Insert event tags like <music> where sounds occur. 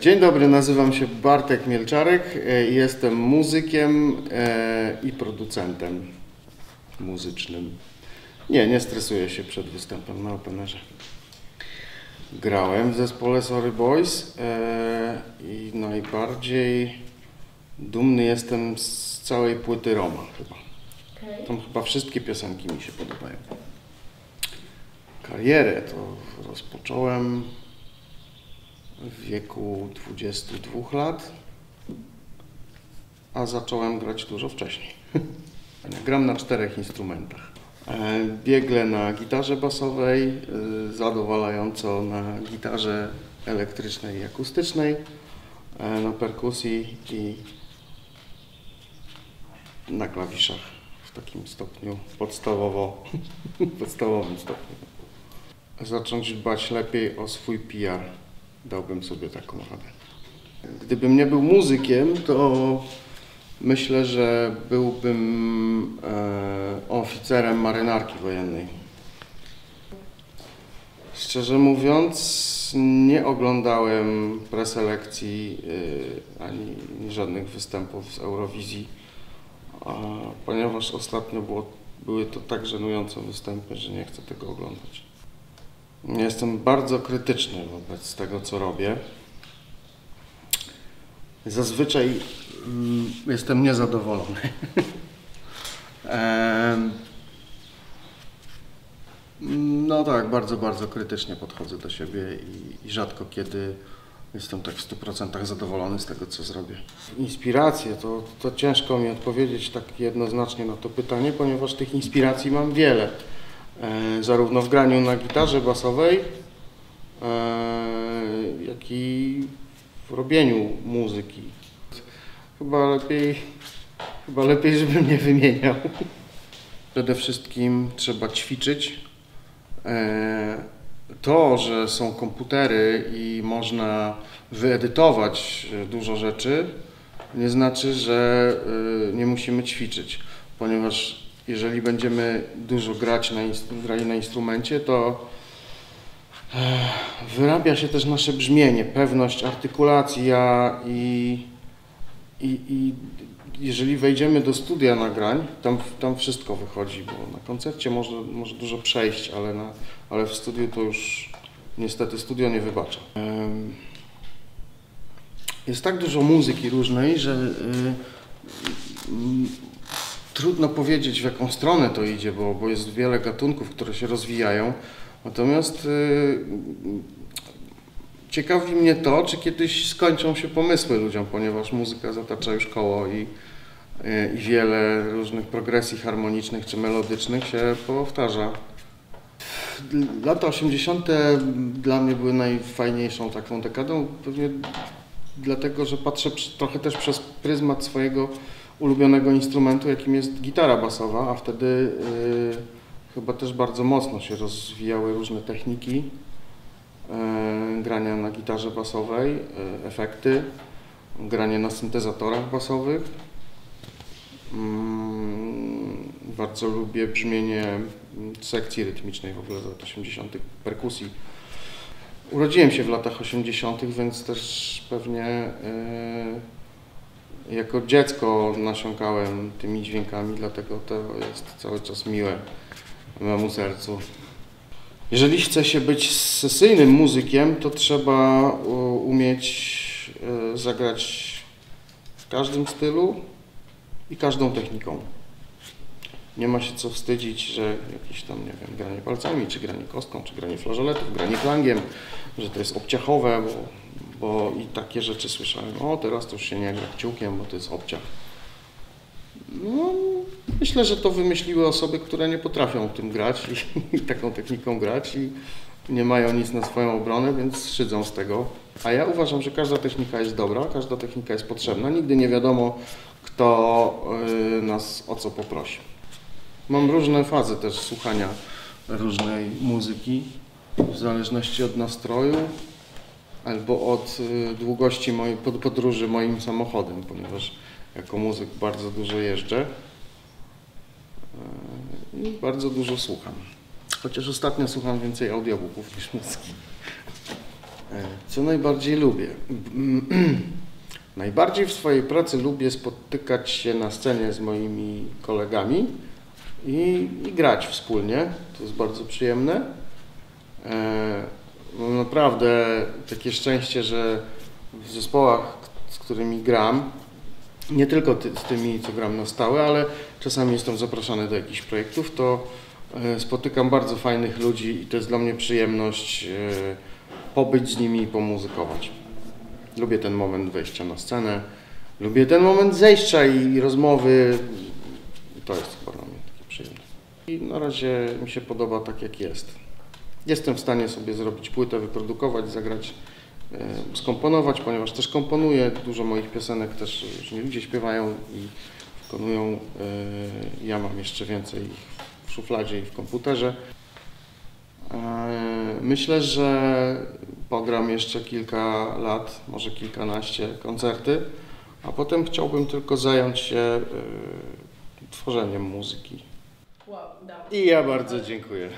Dzień dobry, nazywam się Bartek Mielczarek. e, Jestem muzykiem e, i producentem muzycznym. Nie, nie stresuję się przed występem na Openerze. Grałem w zespole Sorry Boys e, i najbardziej dumny jestem z całej płyty Roma chyba. Tam chyba wszystkie piosenki mi się podobają. Karierę to rozpocząłem w wieku 22 lat, a zacząłem grać dużo wcześniej. <laughs> Gram na czterech instrumentach. E, Biegle na gitarze basowej, e, zadowalająco na gitarze elektrycznej i akustycznej, e, na perkusji i na klawiszach w takim stopniu podstawowo, <laughs> podstawowym stopniu. Zacząć dbać lepiej o swój PR. Dałbym sobie taką radę. Gdybym nie był muzykiem, to myślę, że byłbym e, oficerem marynarki wojennej. Szczerze mówiąc, nie oglądałem preselekcji y, ani żadnych występów z Eurowizji, a, ponieważ ostatnio było, były to tak żenujące występy, że nie chcę tego oglądać. Jestem bardzo krytyczny wobec tego, co robię. Zazwyczaj mm, jestem niezadowolony. <laughs> No tak, bardzo, bardzo krytycznie podchodzę do siebie i, i rzadko kiedy jestem tak w 100% zadowolony z tego, co zrobię. Inspiracje, to, to ciężko mi odpowiedzieć tak jednoznacznie na to pytanie, ponieważ tych inspiracji mam wiele. E, zarówno w graniu na gitarze basowej, e, jak i w robieniu muzyki. Chyba lepiej, chyba lepiej, żebym nie wymieniał. Przede wszystkim trzeba ćwiczyć. E, To, że są komputery i można wyedytować dużo rzeczy, nie znaczy, że nie musimy ćwiczyć, ponieważ jeżeli będziemy dużo grać na, grali na instrumencie, to e, wyrabia się też nasze brzmienie, pewność artykulacja i, i, i jeżeli wejdziemy do studia nagrań, tam, tam wszystko wychodzi, bo na koncercie może, może dużo przejść, ale, na, ale w studiu to już niestety studio nie wybacza. Jest tak dużo muzyki różnej, że y, trudno powiedzieć w jaką stronę to idzie, bo, bo jest wiele gatunków, które się rozwijają. Natomiast y, ciekawi mnie to, czy kiedyś skończą się pomysły ludziom, ponieważ muzyka zatacza już koło i, y, i wiele różnych progresji harmonicznych czy melodycznych się powtarza. Lata 80. dla mnie były najfajniejszą taką dekadą, pewnie dlatego, że patrzę trochę też przez pryzmat swojego ulubionego instrumentu, jakim jest gitara basowa, a wtedy y, chyba też bardzo mocno się rozwijały różne techniki y, grania na gitarze basowej, y, efekty, granie na syntezatorach basowych. Mm, Bardzo lubię brzmienie sekcji rytmicznej w ogóle z lat 80. perkusji. Urodziłem się w latach 80., więc też pewnie jako dziecko nasiąkałem tymi dźwiękami, dlatego to jest cały czas miłe memu sercu. Jeżeli chce się być sesyjnym muzykiem, to trzeba umieć y, zagrać w każdym stylu i każdą techniką. Nie ma się co wstydzić, że jakieś tam, nie wiem, granie palcami, czy granie kostką, czy granie flażoletów, granie klangiem, że to jest obciachowe, bo, bo i takie rzeczy słyszałem. O, teraz to już się nie gra kciukiem, bo to jest obciach. No, myślę, że to wymyśliły osoby, które nie potrafią tym grać i, <laughs> i taką techniką grać i nie mają nic na swoją obronę, więc szydzą z tego. A ja uważam, że każda technika jest dobra, każda technika jest potrzebna. Nigdy nie wiadomo, kto y, nas o co poprosi. Mam różne fazy też słuchania różnej muzyki, w zależności od nastroju albo od y, długości mojej pod- podróży moim samochodem, ponieważ jako muzyk bardzo dużo jeżdżę y, i bardzo dużo słucham. Chociaż ostatnio słucham więcej audiobooków niż muzyki. E, Co najbardziej lubię? <clears throat> Najbardziej w swojej pracy lubię spotykać się na scenie z moimi kolegami i, i grać wspólnie. To jest bardzo przyjemne. Mam naprawdę takie szczęście, że w zespołach, z którymi gram, nie tylko ty, z tymi, co gram na stałe, ale czasami jestem zapraszany do jakichś projektów, to e, spotykam bardzo fajnych ludzi i to jest dla mnie przyjemność e, pobyć z nimi i pomuzykować. Lubię ten moment wejścia na scenę, lubię ten moment zejścia i, rozmowy. To jest chyba dla mnie takie przyjemne. I na razie mi się podoba tak, jak jest. Jestem w stanie sobie zrobić płytę, wyprodukować, zagrać, e, skomponować, ponieważ też komponuję. Dużo moich piosenek też różni ludzie śpiewają i wykonują. e, Ja mam jeszcze więcej ich w szufladzie i w komputerze. E, Myślę, że pogram jeszcze kilka lat, może kilkanaście koncerty, a potem chciałbym tylko zająć się tworzeniem muzyki. I ja bardzo dziękuję.